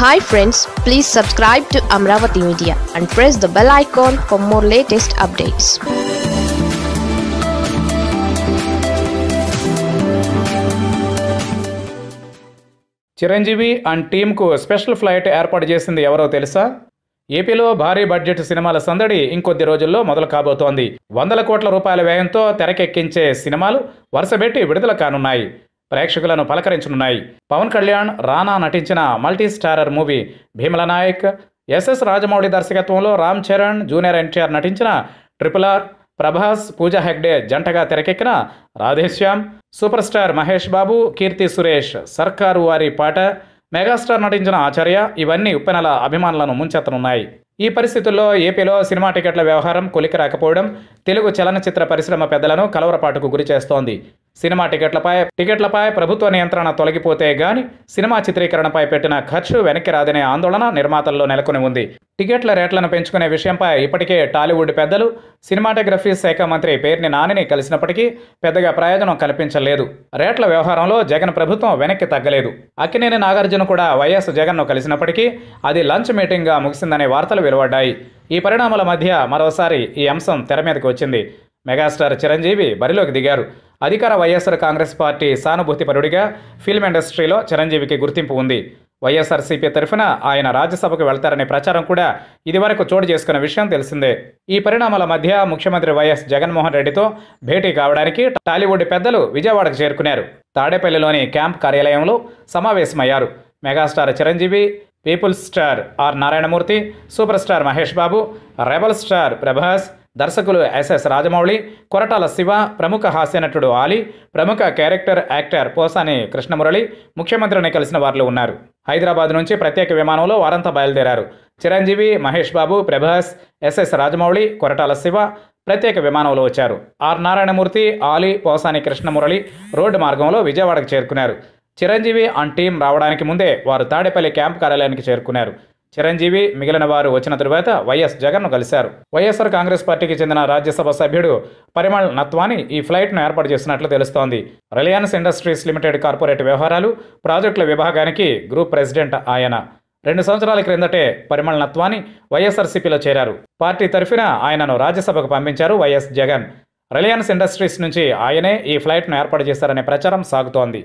Hi friends please subscribe to Amaravati media and press the bell icon for more latest updates Chiranjeevi and టీంకు special flight ఏర్పాటు చేసింది ఎవరో తెలుసా? ఏపీలో భారీ budget సినిమాల సందడి ఇంకొద్ది రోజుల్లో మొదలు కాబోతోంది. వందల కోట్ల రూపాయల వ్యయంతో తెరకెక్కించే సినిమాలు వరుసబెట్టి విడుదల కానున్నాయి. ప్రేక్షకులను పలకరించనున్నాయి. పవన్ కళ్యాణ్ రానా నటించిన multi starrer movie Bheemla Nayak SS Rajamouli దర్శకత్వంలో రామ్ చరణ్ జూనియర్ ఎన్టీఆర్ నటించిన ట్రిపుల్ ఆర్ ప్రభాస్ పూజా హెగ్డే జంటగా తెరకెక్కిన రాధేశ్యామ్ సూపర్ స్టార్ మహేష్ బాబు కీర్తి సురేష్ సర్కారు వారి పాట మెగాస్టార్ నటించిన ఆచార్య ఇవన్నీ ఉప్పెనల అభిమానులను ముంచెత్తనున్నాయి. ఈ పరిస్థితుల్లో ఏపీలో సినిమా టికెట్ల వ్యవహారం కొలికి రాకపోవడం తెలుగు చలనచిత్ర పరిశ్రమ పెద్దలను కలవరపాటుకు గురి చేస్తోంది. సినిమా టికెట్లపై టికెట్లపై ప్రభుత్వ నియంత్రణ తొలగిపోతే గాని సినిమా చిత్రీకరణపై పెట్టిన ఖర్చు వెనక్కి రాదనే ఆందోళన నిర్మాతల్లో నెలకొని ఉంది. టికెట్ల రేట్లను పెంచుకునే విషయంపై ఇప్పటికే టాలీవుడ్ పెద్దలు సినిమాటోగ్రఫీ శాఖ మంత్రి పేర్ని నానిని కలిసినప్పటికీ పెద్దగా ప్రయోజనం కల్పించలేదు. రేట్ల వ్యవహారంలో జగన్ ప్రభుత్వం వెనక్కి తగ్గలేదు. అక్కినేని నాగార్జున కూడా వైఎస్ జగన్ను కలిసినప్పటికీ అది లంచ్ మీటింగ్గా ముగిసిందనే వార్తలు వెలువడ్డాయి. ఈ పరిణామాల మధ్య మరోసారి ఈ అంశం తెర మీదకి వచ్చింది. మెగాస్టార్ చిరంజీవి బరిలోకి దిగారు. అధికార వైఎస్ఆర్ కాంగ్రెస్ పార్టీ సానుభూతిపరుడిగా ఫిల్మ్ ఇండస్ట్రీలో చిరంజీవికి గుర్తింపు ఉంది. వైఎస్ఆర్సీపీ తరఫున ఆయన రాజ్యసభకు వెళ్తారనే ప్రచారం కూడా ఇదివరకు చోటు చేసుకున్న విషయం తెలిసిందే. ఈ పరిణామాల మధ్య ముఖ్యమంత్రి వైఎస్ జగన్మోహన్ రెడ్డితో భేటీ కావడానికి టాలీవుడ్ పెద్దలు విజయవాడకు చేరుకున్నారు. తాడేపల్లిలోని క్యాంప్ కార్యాలయంలో సమావేశమయ్యారు. Megastar Chiranjeevi people's star R Narayana Murthy super star Mahesh Babu rebel star Prabhas దర్శకులు ఎస్ఎస్ రాజమౌళి కొరటాల శివ ప్రముఖ హాస్యనటుడు ఆలీ ప్రముఖ క్యారెక్టర్ యాక్టర్ పోసాని కృష్ణమురళి ముఖ్యమంత్రిని కలిసిన వారిలో ఉన్నారు. హైదరాబాద్ నుంచి ప్రత్యేక విమానంలో వారంతా బయలుదేరారు. చిరంజీవి మహేష్ బాబు ప్రభాస్ ఎస్ఎస్ రాజమౌళి కొరటాల శివ ప్రత్యేక విమానంలో వచ్చారు. ఆర్ నారాయణమూర్తి ఆలీ పోసాని కృష్ణమురళి రోడ్డు మార్గంలో విజయవాడకు చేరుకున్నారు. చిరంజీవి అండ్ టీం రావడానికి ముందే వారు తాడేపల్లి క్యాంప్ కార్యాలయానికి చేరుకున్నారు. చిరంజీవి మిగిలిన వారు వచ్చిన తరువాత వైఎస్ జగన్ను కలిశారు. వైఎస్ఆర్ కాంగ్రెస్ పార్టీకి చెందిన రాజ్యసభ సభ్యుడు పరిమళ్ నత్వాని ఈ ఫ్లైట్ను ఏర్పాటు చేసినట్లు తెలుస్తోంది. రిలయన్స్ ఇండస్ట్రీస్ లిమిటెడ్ కార్పొరేట్ వ్యవహారాలు ప్రాజెక్టుల విభాగానికి గ్రూప్ ప్రెసిడెంట్ ఆయన. రెండు సంవత్సరాల క్రిందటే పరిమళ్ నత్వాని వైఎస్ఆర్సీపీలో చేరారు. పార్టీ తరఫున ఆయనను రాజ్యసభకు పంపించారు వైఎస్ జగన్. రిలయన్స్ ఇండస్ట్రీస్ నుంచి ఆయనే ఈ ఫ్లైట్ను ఏర్పాటు చేశారనే ప్రచారం సాగుతోంది.